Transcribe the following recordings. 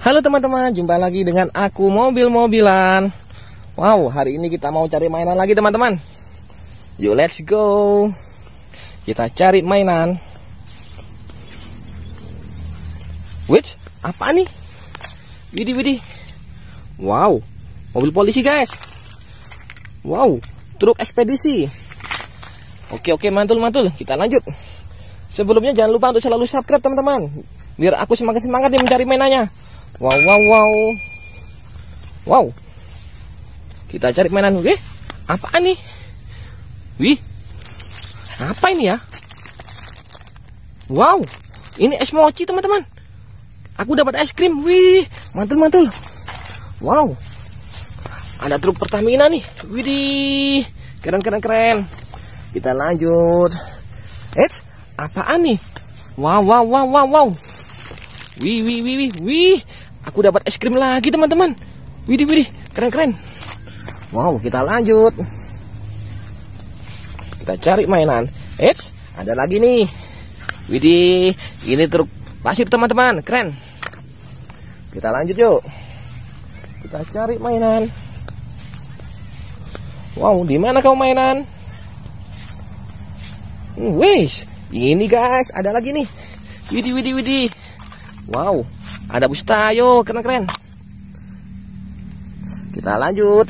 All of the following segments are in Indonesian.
Halo teman-teman, jumpa lagi dengan aku mobil-mobilan. Wow, hari ini kita mau cari mainan lagi teman-teman. Yuk, let's go. Kita cari mainan. Which? Apa nih? Widih, widih. Wow, mobil polisi guys. Wow, truk ekspedisi. Oke, oke, mantul-mantul. Kita lanjut. Sebelumnya jangan lupa untuk selalu subscribe teman-teman. Biar aku semakin semangat nih mencari mainannya. Wow, wow, wow. Wow. Kita cari mainan, oke? Apaan nih? Wih. Apa ini ya? Wow. Ini es mochi, teman-teman. Aku dapat es krim. Wih, mantul-mantul. Wow. Ada truk Pertamina nih. Widih. Keren, keren, keren. Kita lanjut. Eits, apaan nih? Wow, wow, wow, wow, wow. Wih, wih, wih, wih, wih. Aku dapat es krim lagi teman-teman. Widih widih, keren-keren. Wow, kita lanjut. Kita cari mainan. Eits, ada lagi nih. Widih, ini truk pasir teman-teman, keren. Kita lanjut yuk. Kita cari mainan. Wow, di mana kau mainan? Hmm, wis, ini guys, ada lagi nih. Widih, widih, widih. Wow, ada bus tayo, keren-keren. Kita lanjut.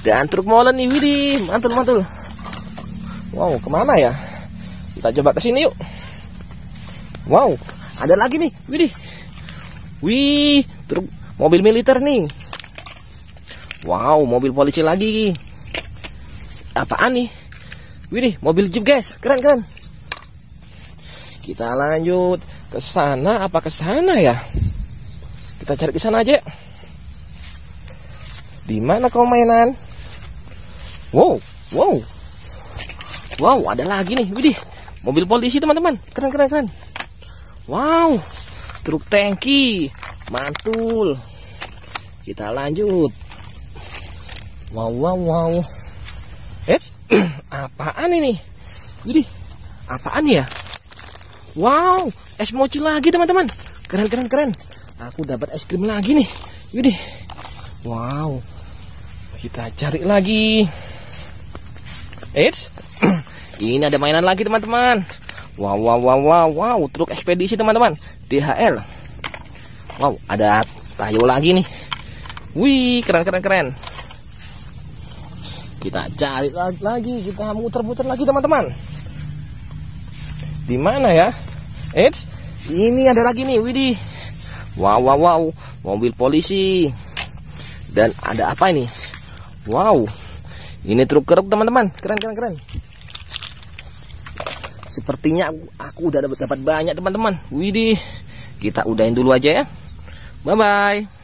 Dan truk molen nih, widih, mantul-mantul. Wow, ke mana ya? Kita coba ke sini yuk. Wow, ada lagi nih, widih. Wih, truk mobil militer nih. Wow, mobil polisi lagi. Apaan nih? Widih, mobil jeep guys, keren-keren. Kita lanjut ke sana apa ke sana ya? Kita cari ke sana aja. Di mana kau mainan? Wow, wow. Wow, ada lagi nih. Widih, mobil polisi teman-teman. Keren keren keren. Wow, truk tangki. Mantul. Kita lanjut. Wow, wow, wow. Eh, apaan ini? Widih, apaan ya? Wow, es mochi lagi teman-teman. Keren keren keren. Aku dapat es krim lagi nih. Widih. Wow. Kita cari lagi. Eits. Ini ada mainan lagi teman-teman. Wow wow wow wow wow truk ekspedisi teman-teman. DHL. Wow, ada tayo lagi nih. Wih, keren keren keren. Kita cari lagi, kita muter-muter lagi teman-teman. Di mana ya? Eits, ini ada lagi nih, widih. Wow, wow, wow, mobil polisi. Dan ada apa ini? Wow, ini truk keruk teman-teman. Keren, keren, keren. Sepertinya aku, aku udah dapat banyak teman-teman. Widih, kita udahin dulu aja ya. Bye bye.